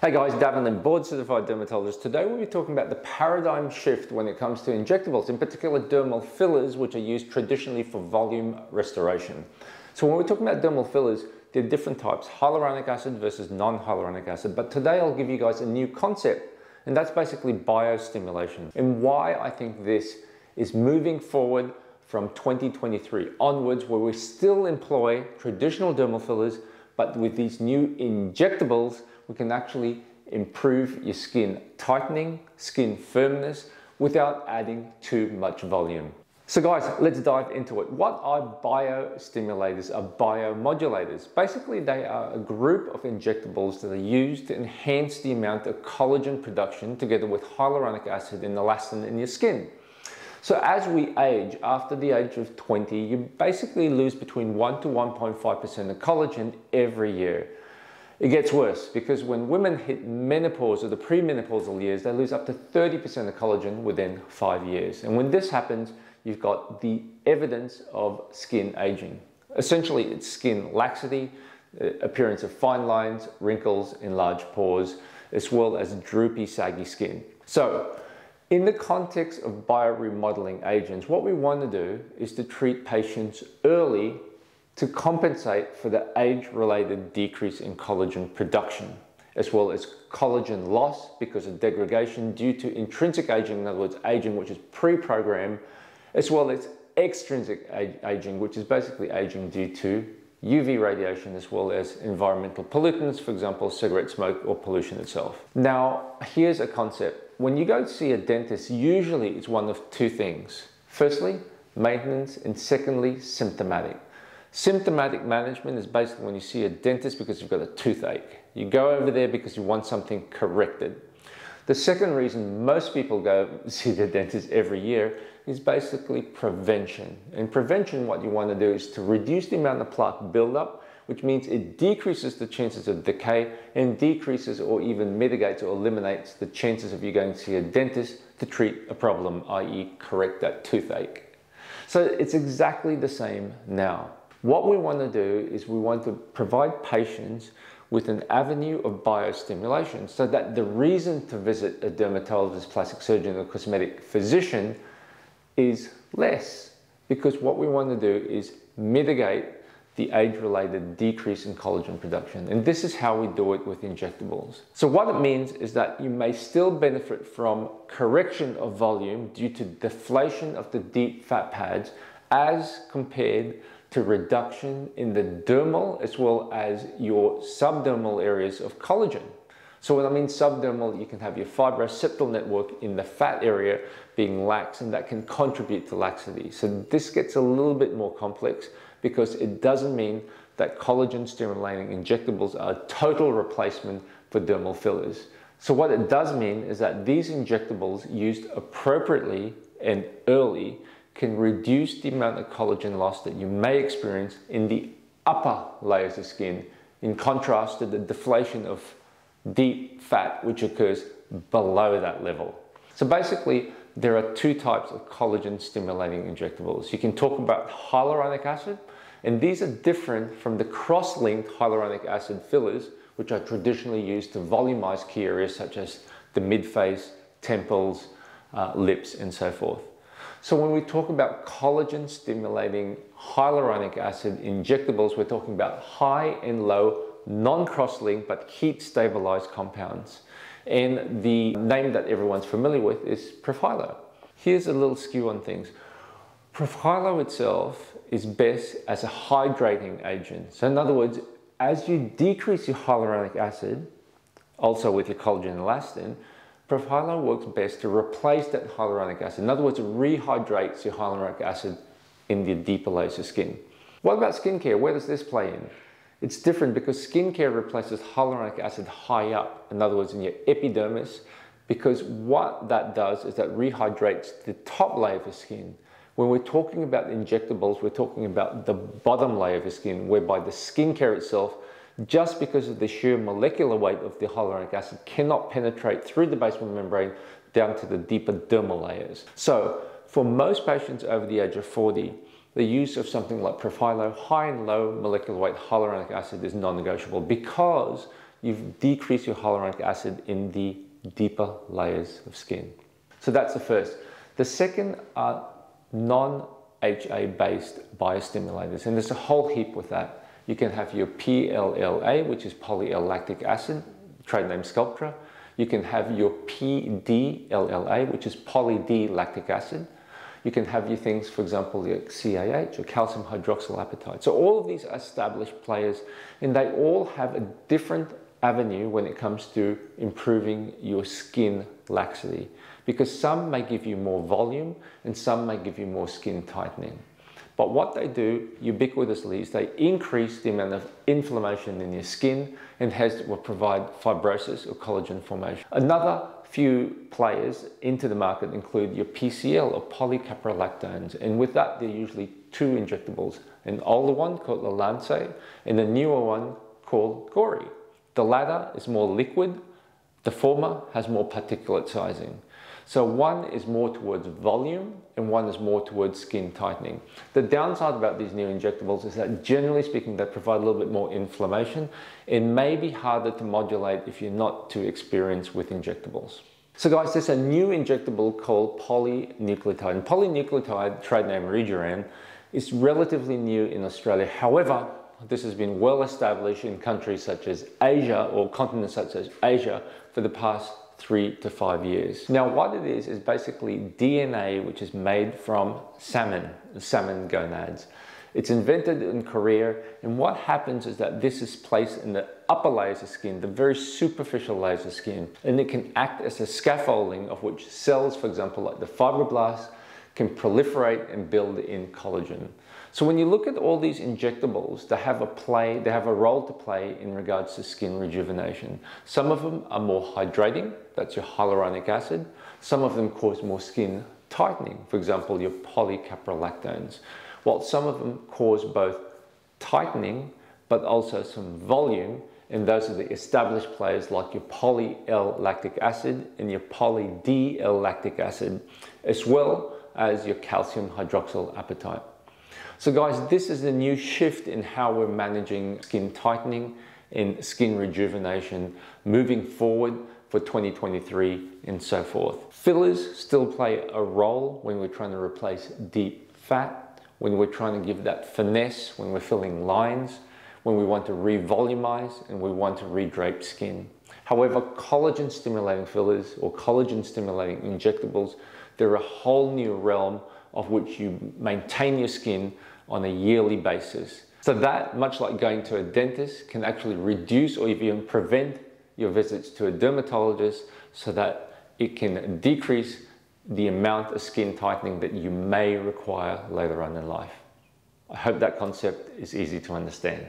Hey guys, Davin Lim, board certified dermatologist. Today we'll be talking about the paradigm shift when it comes to injectables, in particular dermal fillers, which are used traditionally for volume restoration. So when we're talking about dermal fillers, there are different types, hyaluronic acid versus non-hyaluronic acid. But today I'll give you guys a new concept, and that's basically biostimulation. And why I think this is moving forward from 2023 onwards, where we still employ traditional dermal fillers, but with these new injectables, we can actually improve your skin tightening, skin firmness, without adding too much volume. So guys, let's dive into it. What are biostimulators, are biomodulators? Basically, they are a group of injectables that are used to enhance the amount of collagen production together with hyaluronic acid and elastin in your skin. So as we age, after the age of 20, you basically lose between 1 to 1.5% of collagen every year. It gets worse because when women hit menopause or the premenopausal years, they lose up to 30% of collagen within five years. And when this happens, you've got the evidence of skin aging. Essentially, it's skin laxity, uh, appearance of fine lines, wrinkles, enlarged pores, as well as droopy, saggy skin. So, in the context of bioremodeling agents, what we want to do is to treat patients early to compensate for the age-related decrease in collagen production, as well as collagen loss because of degradation due to intrinsic aging, in other words, aging which is pre-programmed as well as extrinsic aging, which is basically aging due to UV radiation as well as environmental pollutants, for example, cigarette smoke or pollution itself. Now, here's a concept. When you go to see a dentist, usually it's one of two things. Firstly, maintenance, and secondly, symptomatic. Symptomatic management is basically when you see a dentist because you've got a toothache. You go over there because you want something corrected. The second reason most people go see their dentist every year is basically prevention. In prevention, what you want to do is to reduce the amount of plaque buildup, which means it decreases the chances of decay and decreases or even mitigates or eliminates the chances of you going to see a dentist to treat a problem, i.e. correct that toothache. So it's exactly the same now. What we want to do is we want to provide patients with an avenue of biostimulation so that the reason to visit a dermatologist, plastic surgeon, or cosmetic physician is less because what we want to do is mitigate the age-related decrease in collagen production. And this is how we do it with injectables. So what it means is that you may still benefit from correction of volume due to deflation of the deep fat pads as compared to reduction in the dermal as well as your subdermal areas of collagen. So when I mean subdermal, you can have your fibrous septal network in the fat area being lax and that can contribute to laxity. So this gets a little bit more complex because it doesn't mean that collagen stimulating injectables are a total replacement for dermal fillers. So what it does mean is that these injectables used appropriately and early can reduce the amount of collagen loss that you may experience in the upper layers of skin in contrast to the deflation of deep fat, which occurs below that level. So basically, there are two types of collagen stimulating injectables. You can talk about hyaluronic acid, and these are different from the cross-linked hyaluronic acid fillers, which are traditionally used to volumize key areas such as the mid-face, temples, uh, lips, and so forth. So when we talk about collagen stimulating hyaluronic acid injectables, we're talking about high and low non-cross-linked but heat-stabilized compounds. And the name that everyone's familiar with is Profhilo. Here's a little skew on things. Profhilo itself is best as a hydrating agent. So in other words, as you decrease your hyaluronic acid, also with your collagen elastin, Profhilo works best to replace that hyaluronic acid. In other words, it rehydrates your hyaluronic acid in the deeper layers of skin. What about skincare? Where does this play in? It's different because skincare replaces hyaluronic acid high up, in other words, in your epidermis, because what that does is that rehydrates the top layer of the skin. When we're talking about injectables, we're talking about the bottom layer of the skin, whereby the skincare itself, just because of the sheer molecular weight of the hyaluronic acid, cannot penetrate through the basement membrane down to the deeper dermal layers. So, for most patients over the age of 40, the use of something like Profhilo, high and low molecular weight hyaluronic acid is non-negotiable because you've decreased your hyaluronic acid in the deeper layers of skin. So that's the first. The second are non HA based biostimulators, and there's a whole heap with that. You can have your PLLA, which is poly lactic acid, trade name Sculptra. You can have your PDLLA, which is poly D lactic acid. You can have your things, for example, your CAH or calcium hydroxylapatite. So all of these are established players, and they all have a different avenue when it comes to improving your skin laxity because some may give you more volume and some may give you more skin tightening. But what they do ubiquitously is they increase the amount of inflammation in your skin and has will provide fibrosis or collagen formation. Another few players into the market include your PCL or polycaprolactones, and with that they're usually two injectables, an older one called Ellansé and a newer one called Gouri. The latter is more liquid, the former has more particulate sizing. So one is more towards volume and one is more towards skin tightening. The downside about these new injectables is that generally speaking, they provide a little bit more inflammation. It may be harder to modulate if you're not too experienced with injectables. So guys, there's a new injectable called polynucleotide. And polynucleotide, trade name Rejuran, is relatively new in Australia. However, this has been well established in countries such as Asia or continents such as Asia for the past three to five years. Now, what it is, is basically DNA which is made from salmon, salmon gonads. It's invented in Korea, and what happens is that this is placed in the upper layers of skin, the very superficial layers of skin, and it can act as a scaffolding of which cells, for example, like the fibroblasts, can proliferate and build in collagen. So when you look at all these injectables, they have a play, they have a role to play in regards to skin rejuvenation. Some of them are more hydrating, that's your hyaluronic acid. Some of them cause more skin tightening, for example, your polycaprolactones. While some of them cause both tightening, but also some volume, and those are the established players like your poly L lactic acid and your poly D L lactic acid, as well as your calcium hydroxyl apatite. So guys, this is a new shift in how we're managing skin tightening and skin rejuvenation moving forward for 2023 and so forth. Fillers still play a role when we're trying to replace deep fat, when we're trying to give that finesse, when we're filling lines, when we want to revolumize and we want to redrape skin. However, collagen stimulating fillers or collagen stimulating injectables, they're a whole new realm of which you maintain your skin on a yearly basis. So that, much like going to a dentist, can actually reduce or even prevent your visits to a dermatologist so that it can decrease the amount of skin tightening that you may require later on in life. I hope that concept is easy to understand.